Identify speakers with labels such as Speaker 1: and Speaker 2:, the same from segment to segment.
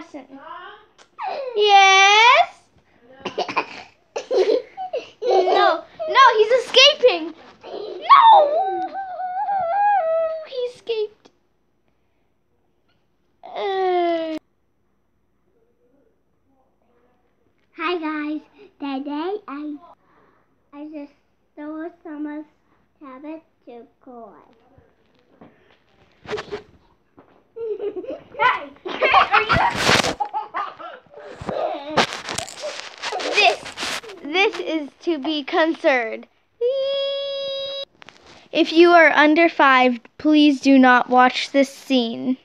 Speaker 1: lesson. Yes. no, no, he's escaping. No, he escaped. Uh,
Speaker 2: Hi guys, today I I just stole someone's tablet to call.
Speaker 1: Hey, are this this is to be concerned. If you are under five, please do not watch this scene.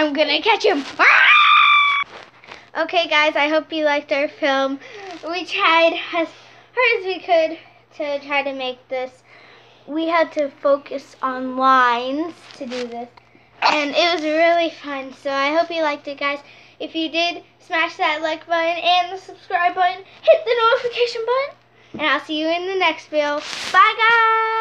Speaker 1: I'm gonna catch him. Ah! Okay, guys, I hope you liked our film. We tried as hard as we could to try to make this. We had to focus on lines to do this, and it was really fun. So I hope you liked it, guys. If you did, smash that like button and the subscribe button. Hit the notification button, and I'll see you in the next video. Bye, guys.